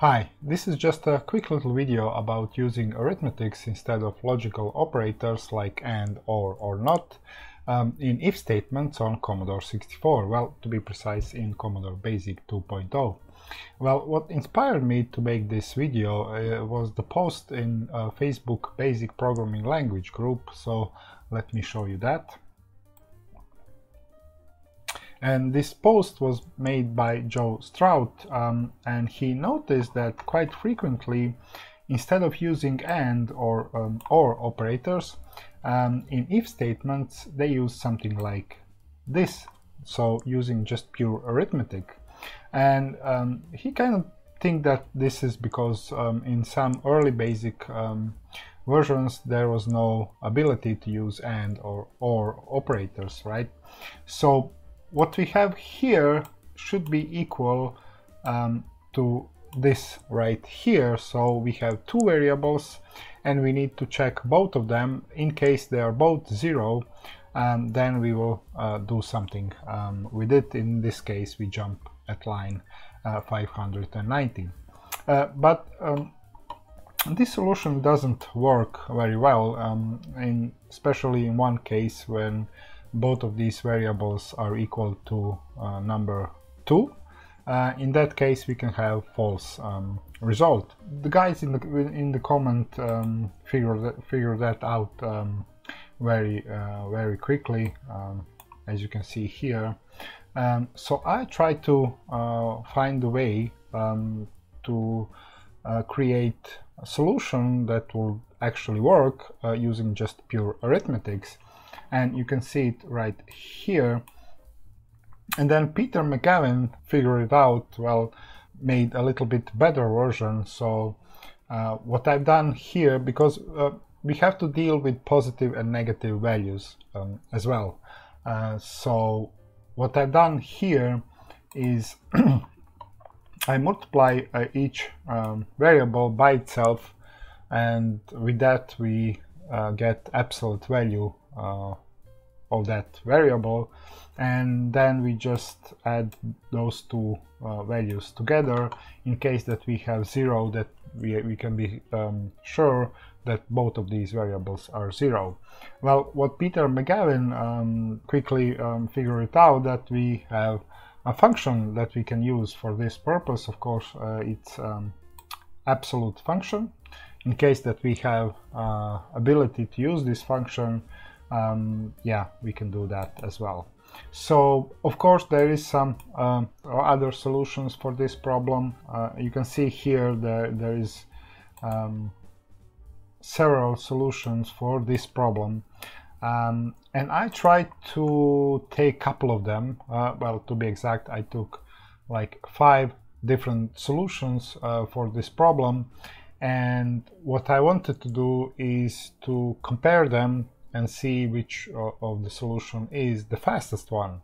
Hi, this is just a quick little video about using arithmetics instead of logical operators like AND, OR, or NOT um, in if statements on Commodore 64, well, to be precise, in Commodore BASIC 2.0. Well, what inspired me to make this video uh, was the post in uh, Facebook Basic Programming Language group, so let me show you that. And this post was made by Joe Strout, um, and he noticed that quite frequently, instead of using AND or um, OR operators, um, in if statements they use something like this, so using just pure arithmetic. And um, he kind of think that this is because um, in some early basic um, versions there was no ability to use AND or OR operators, right? So what we have here should be equal um, to this right here. So we have two variables and we need to check both of them. In case they are both zero, um, then we will uh, do something um, with it. In this case, we jump at line uh, 590. Uh, but um, this solution doesn't work very well, um, in, especially in one case when both of these variables are equal to uh, number 2. Uh, in that case we can have false um, result. The guys in the in the comment um, figure that figure that out um, very uh, very quickly, um, as you can see here. Um, so I try to uh, find a way um, to uh, create a solution that will actually work uh, using just pure arithmetics and you can see it right here. And then Peter McGavin figured it out well made a little bit better version. So uh, what I've done here because uh, we have to deal with positive and negative values um, as well. Uh, so what I've done here is I multiply uh, each um, variable by itself and with that we uh, get absolute value uh, of that variable and then we just add those two uh, values together in case that we have zero that we, we can be um, sure that both of these variables are zero. Well, what Peter McGavin um, quickly um, figured out that we have a function that we can use for this purpose. Of course, uh, it's um, absolute function. In case that we have uh, ability to use this function, um, yeah, we can do that as well. So, of course, there is some uh, other solutions for this problem. Uh, you can see here there, there is um, several solutions for this problem. Um, and I tried to take a couple of them. Uh, well, to be exact, I took like five different solutions uh, for this problem. And what I wanted to do is to compare them and see which of the solution is the fastest one.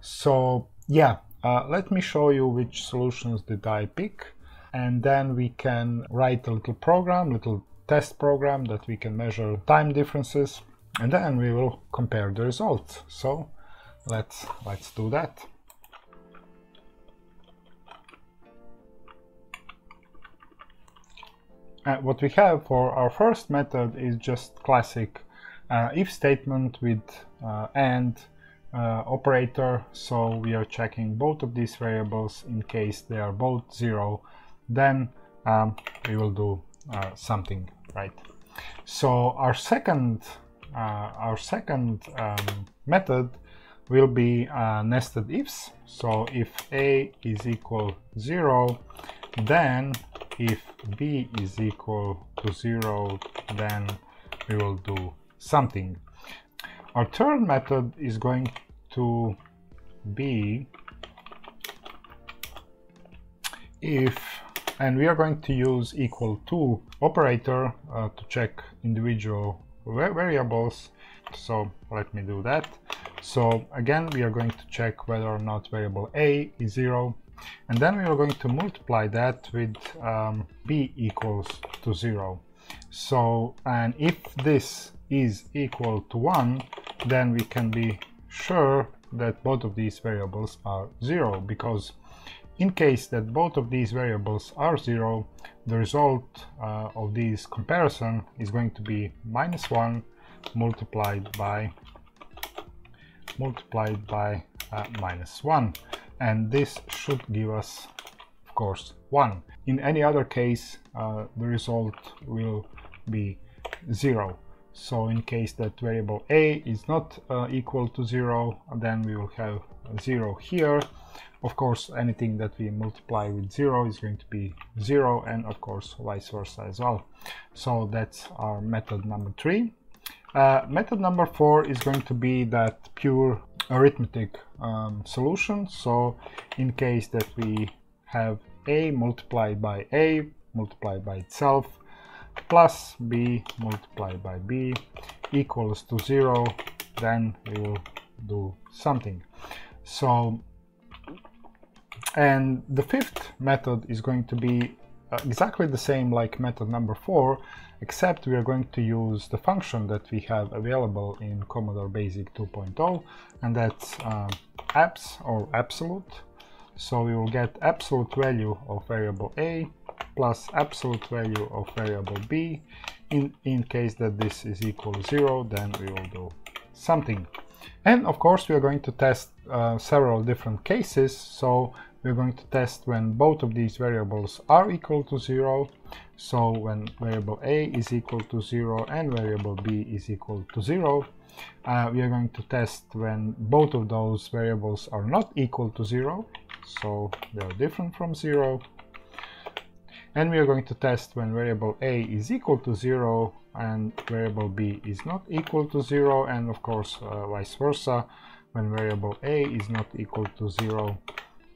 So yeah, uh, let me show you which solutions did I pick and then we can write a little program, little test program that we can measure time differences and then we will compare the results. So let's let's do that. Uh, what we have for our first method is just classic if statement with uh, AND uh, operator. So we are checking both of these variables in case they are both zero. Then um, we will do something right? So our second our second um, method will be uh, nested ifs. So if A is equal 0, then if B is equal to 0, then we will do something. Our third method is going to be if and we are going to use equal to operator uh, to check individual variables. So let me do that. So again we are going to check whether or not variable a is zero. And then we are going to multiply that with um, b equals to zero. So and if this is equal to 1, then we can be sure that both of these variables are 0 because In case that both of these variables are 0, the result uh, of this comparison is going to be minus 1 multiplied by multiplied by uh, minus 1 and this should give us of course 1 in any other case uh, the result will be 0 so in case that variable a is not uh, equal to 0 then we will have 0 here. Of course anything that we multiply with 0 is going to be 0 and of course vice versa as well. So that's our method number 3 uh, method number 4 is going to be that pure arithmetic um, solution. So in case that we have a multiplied by a multiplied by itself plus b multiplied by b equals to 0 then we will do something. So and the fifth method is going to be uh, exactly the same like method number 4 except we are going to use the function that we have available in Commodore Basic 2.0 and that's uh, abs or absolute. So we will get absolute value of variable a plus absolute value of variable b. In, in case that this is equal to 0, then we will do something. And of course, we are going to test uh, several different cases. So we're going to test when both of these variables are equal to 0. So when variable a is equal to 0 and variable b is equal to 0. Uh, we are going to test when both of those variables are not equal to 0. So they are different from 0 and we are going to test when variable a is equal to 0 and variable b is not equal to 0 and of course uh, vice versa when variable a is not equal to 0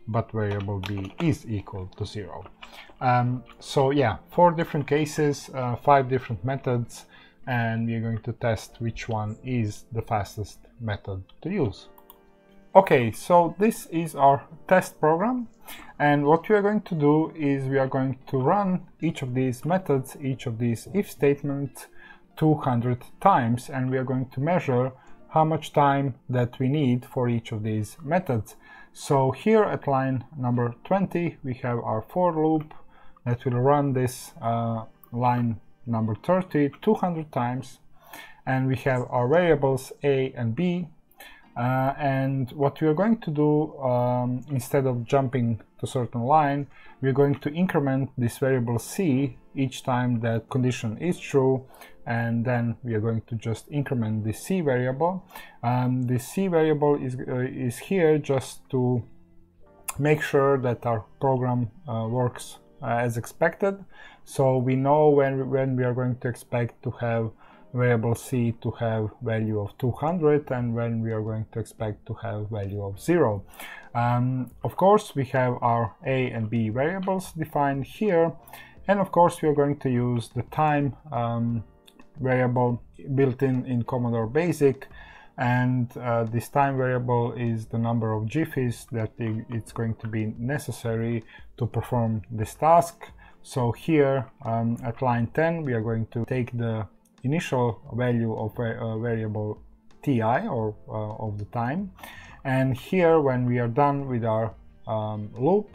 but variable b is equal to 0. Um, so yeah, four different cases, uh, five different methods, and we're going to test which one is the fastest method to use. Okay, so this is our test program and what we are going to do is we are going to run each of these methods, each of these if statements 200 times and we are going to measure how much time that we need for each of these methods. So here at line number 20 we have our for loop that will run this uh, line number 30 200 times and we have our variables a and b uh, and what we are going to do, um, instead of jumping to certain line, we're going to increment this variable c each time that condition is true, and then we are going to just increment the c variable. Um, the c variable is, uh, is here just to make sure that our program uh, works uh, as expected. So we know when, when we are going to expect to have variable c to have value of 200 and when we are going to expect to have value of 0. Um, of course we have our a and b variables defined here and of course we are going to use the time um, variable built in in Commodore Basic and uh, this time variable is the number of jiffys that it's going to be necessary to perform this task. So here um, at line 10 we are going to take the initial value of a, a variable ti or uh, of the time. And here when we are done with our um, loop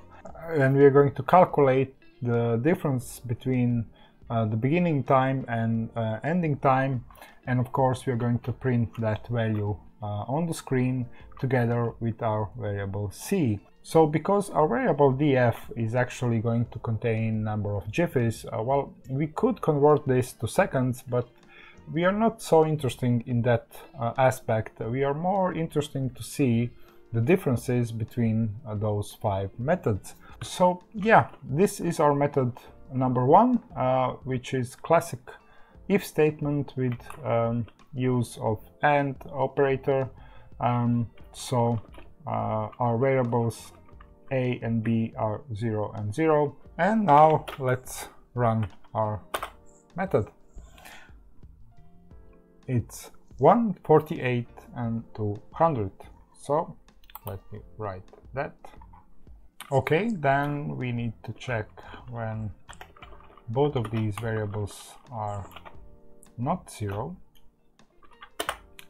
then we are going to calculate the difference between uh, the beginning time and uh, ending time. And of course we are going to print that value uh, on the screen together with our variable c. So because our variable df is actually going to contain number of jiffys, uh, well, we could convert this to seconds, but we are not so interested in that uh, aspect. We are more interesting to see the differences between uh, those five methods. So yeah, this is our method number one, uh, which is classic if statement with um, use of AND operator. Um, so uh, our variables a and b are 0 and 0. And now let's run our method it's 148 and 200 so let me write that. Okay then we need to check when both of these variables are not zero.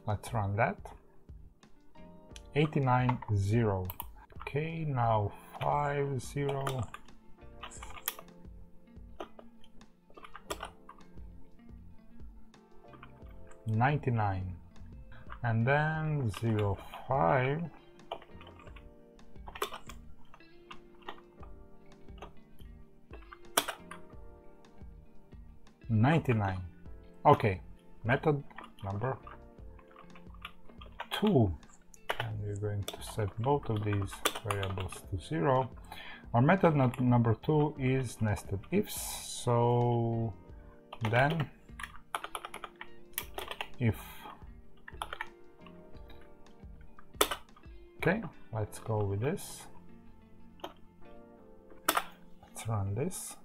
Let's run that. 89 0 okay now five zero ninety nine and then zero five. Ninety nine okay method number two. And we're going to set both of these variables to zero. Our method number two is nested ifs so then if okay let's go with this. Let's run this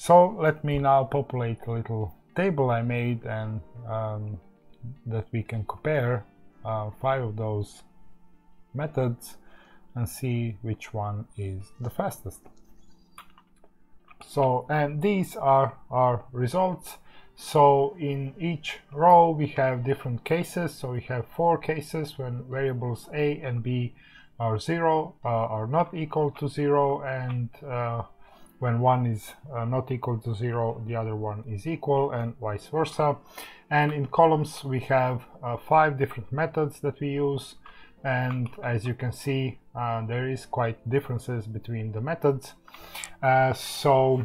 So let me now populate a little table I made and um, that we can compare uh, five of those methods and see which one is the fastest. So, and these are our results. So in each row we have different cases. So we have four cases when variables a and b are zero, uh, are not equal to zero, and uh, when one is uh, not equal to zero the other one is equal and vice versa. And in columns we have uh, five different methods that we use. And as you can see uh, there is quite differences between the methods. Uh, so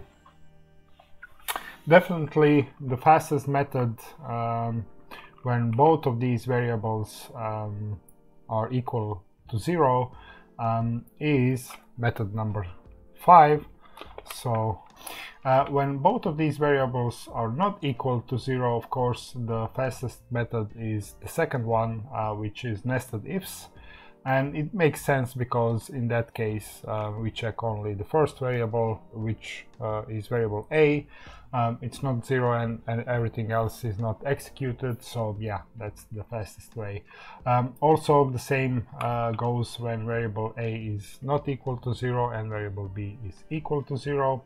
definitely the fastest method um, when both of these variables um, are equal to zero um, is method number five so uh, when both of these variables are not equal to zero, of course, the fastest method is the second one, uh, which is nested ifs. And it makes sense because in that case, uh, we check only the first variable, which uh, is variable a, um, it's not zero and, and, everything else is not executed so yeah that's the fastest way. Um, also the same uh, goes when variable a is not equal to zero and variable b is equal to zero.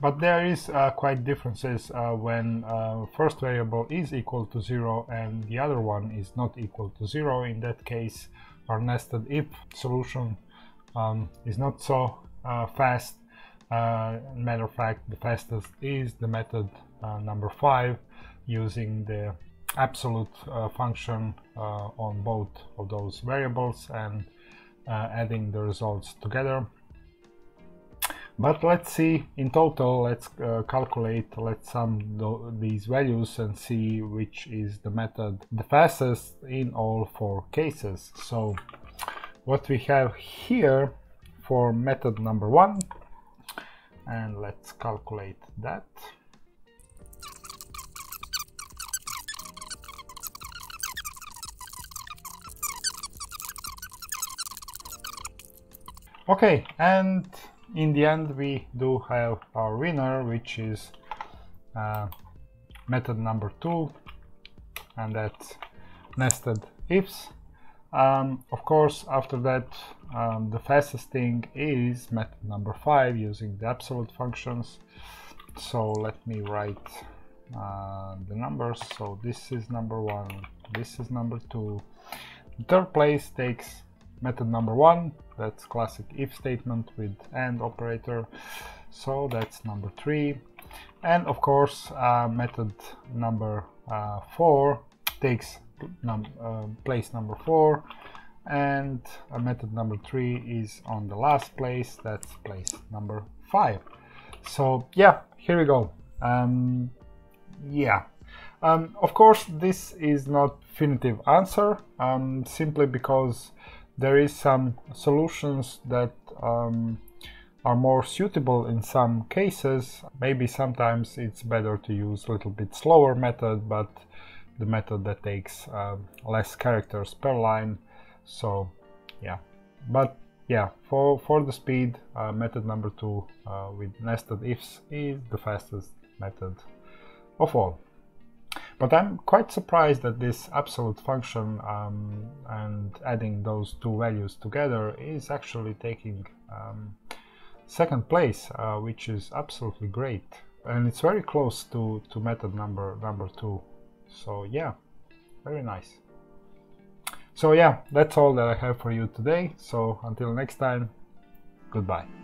But there is uh, quite differences uh, when uh, first variable is equal to zero and the other one is not equal to zero. In that case our nested if solution um, is not so uh, fast uh, matter of fact, the fastest is the method uh, number five using the absolute uh, function uh, on both of those variables and uh, adding the results together. But let's see in total, let's uh, calculate, let's sum these values and see which is the method the fastest in all four cases. So what we have here for method number one and let's calculate that. Okay and in the end we do have our winner which is uh, method number two and that's nested ifs. Um, of course, after that, um, the fastest thing is method number five using the absolute functions. So let me write uh, the numbers. So this is number one, this is number two. The third place takes method number one, that's classic if statement with AND operator. So that's number three. And of course, uh, method number uh, four takes num uh, place number four and method number three is on the last place. That's place number five. So yeah here we go. Um, yeah. Um, of course this is not definitive answer um, simply because there is some solutions that um, are more suitable in some cases. Maybe sometimes it's better to use a little bit slower method but the method that takes uh, less characters per line so yeah but yeah, for, for the speed, uh, method number two uh, with nested ifs is the fastest method of all. But I'm quite surprised that this absolute function um, and adding those two values together is actually taking um, second place, uh, which is absolutely great. And it's very close to, to method number number two. So yeah, very nice. So yeah, that's all that I have for you today. So until next time, goodbye.